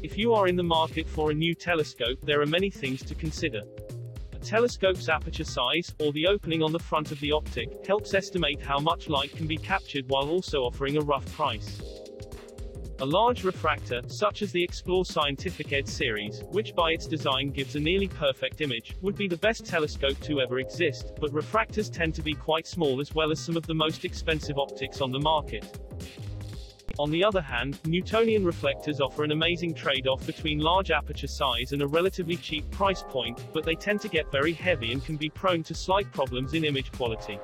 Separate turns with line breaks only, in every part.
If you are in the market for a new telescope, there are many things to consider. A telescope's aperture size, or the opening on the front of the optic, helps estimate how much light can be captured while also offering a rough price. A large refractor, such as the Explore Scientific ED series, which by its design gives a nearly perfect image, would be the best telescope to ever exist, but refractors tend to be quite small as well as some of the most expensive optics on the market. On the other hand, Newtonian reflectors offer an amazing trade-off between large aperture size and a relatively cheap price point, but they tend to get very heavy and can be prone to slight problems in image quality.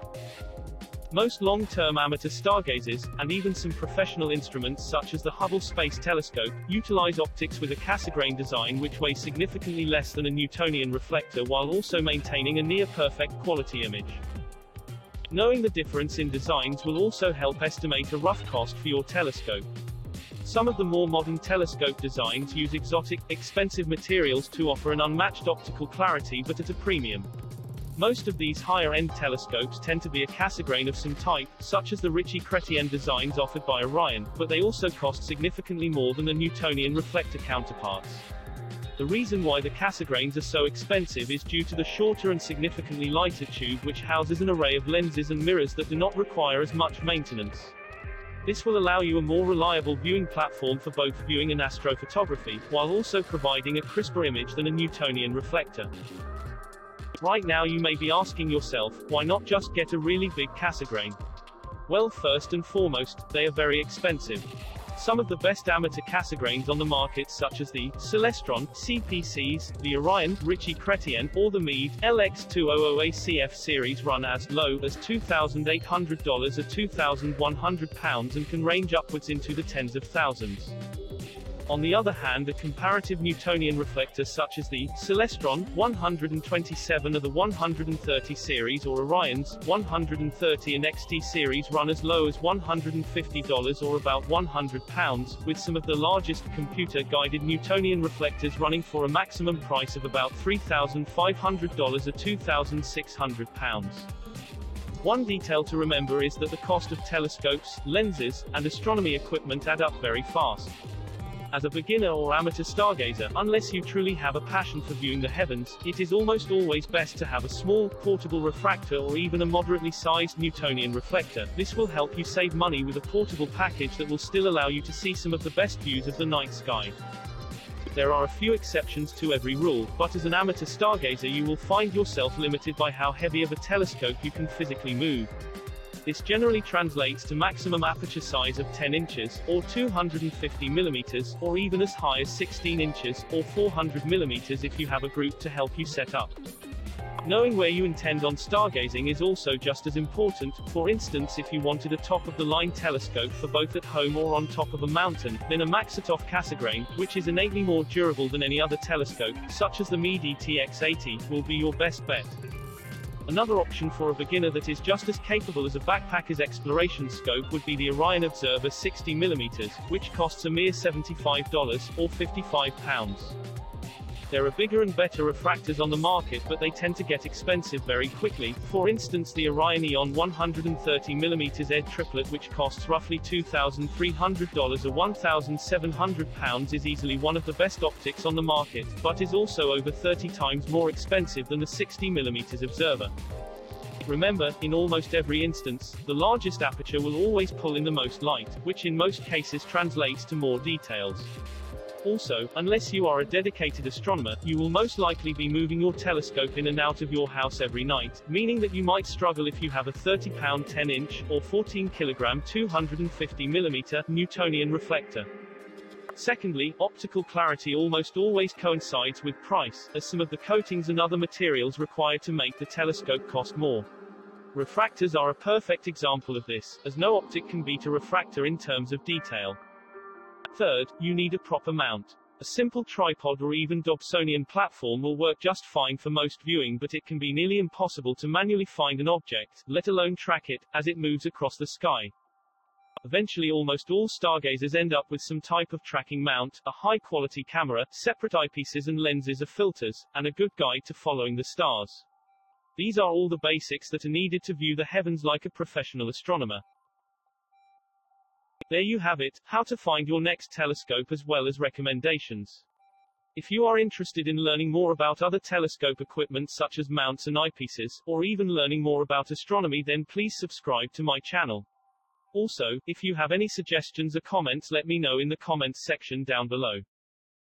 Most long-term amateur stargazers, and even some professional instruments such as the Hubble Space Telescope, utilize optics with a Cassegrain design which weighs significantly less than a Newtonian reflector while also maintaining a near-perfect quality image. Knowing the difference in designs will also help estimate a rough cost for your telescope. Some of the more modern telescope designs use exotic, expensive materials to offer an unmatched optical clarity but at a premium. Most of these higher-end telescopes tend to be a Cassegrain of some type, such as the Ritchey-Chrétien designs offered by Orion, but they also cost significantly more than the Newtonian reflector counterparts. The reason why the Cassegrains are so expensive is due to the shorter and significantly lighter tube which houses an array of lenses and mirrors that do not require as much maintenance. This will allow you a more reliable viewing platform for both viewing and astrophotography, while also providing a crisper image than a Newtonian reflector. Right now you may be asking yourself, why not just get a really big Cassegrain? Well first and foremost, they are very expensive. Some of the best amateur Cassegrains on the market such as the Celestron, CPCs, the Orion, Ritchey-Chrétien, or the Meade, LX200ACF series run as low as $2,800 or £2,100 and can range upwards into the tens of thousands. On the other hand a comparative Newtonian reflector such as the Celestron 127 or the 130 series or Orion's 130 and XT series run as low as $150 or about 100 pounds, with some of the largest computer-guided Newtonian reflectors running for a maximum price of about $3,500 or 2,600 pounds. One detail to remember is that the cost of telescopes, lenses, and astronomy equipment add up very fast. As a beginner or amateur stargazer, unless you truly have a passion for viewing the heavens, it is almost always best to have a small, portable refractor or even a moderately sized Newtonian reflector. This will help you save money with a portable package that will still allow you to see some of the best views of the night sky. There are a few exceptions to every rule, but as an amateur stargazer you will find yourself limited by how heavy of a telescope you can physically move. This generally translates to maximum aperture size of 10 inches, or 250 millimeters, or even as high as 16 inches, or 400 millimeters if you have a group to help you set up. Knowing where you intend on stargazing is also just as important, for instance if you wanted a top-of-the-line telescope for both at home or on top of a mountain, then a Maksutov Cassegrain, which is innately more durable than any other telescope, such as the Meade ETX80, will be your best bet. Another option for a beginner that is just as capable as a backpacker's exploration scope would be the Orion Observer 60mm, which costs a mere $75, or 55 pounds. There are bigger and better refractors on the market but they tend to get expensive very quickly, for instance the Orion Eon 130mm ED triplet which costs roughly $2,300 or £1,700 is easily one of the best optics on the market, but is also over 30 times more expensive than the 60mm observer. Remember, in almost every instance, the largest aperture will always pull in the most light, which in most cases translates to more details. Also, unless you are a dedicated astronomer, you will most likely be moving your telescope in and out of your house every night, meaning that you might struggle if you have a 30-pound 10-inch, or 14-kilogram 250mm, Newtonian reflector. Secondly, optical clarity almost always coincides with price, as some of the coatings and other materials required to make the telescope cost more. Refractors are a perfect example of this, as no optic can beat a refractor in terms of detail. Third, you need a proper mount. A simple tripod or even Dobsonian platform will work just fine for most viewing but it can be nearly impossible to manually find an object, let alone track it, as it moves across the sky. Eventually almost all stargazers end up with some type of tracking mount, a high-quality camera, separate eyepieces and lenses or filters, and a good guide to following the stars. These are all the basics that are needed to view the heavens like a professional astronomer. There you have it, how to find your next telescope as well as recommendations. If you are interested in learning more about other telescope equipment such as mounts and eyepieces, or even learning more about astronomy then please subscribe to my channel. Also, if you have any suggestions or comments let me know in the comments section down below.